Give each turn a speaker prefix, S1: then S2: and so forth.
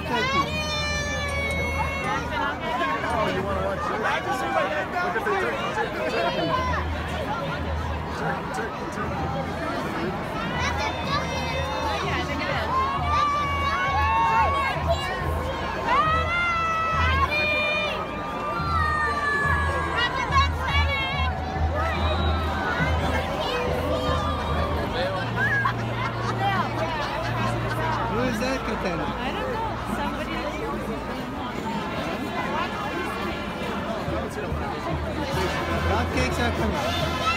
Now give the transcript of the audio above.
S1: turkey.
S2: Oh, you want to watch this? Look at Katana? I don't know. Somebody
S1: Hot cakes are coming.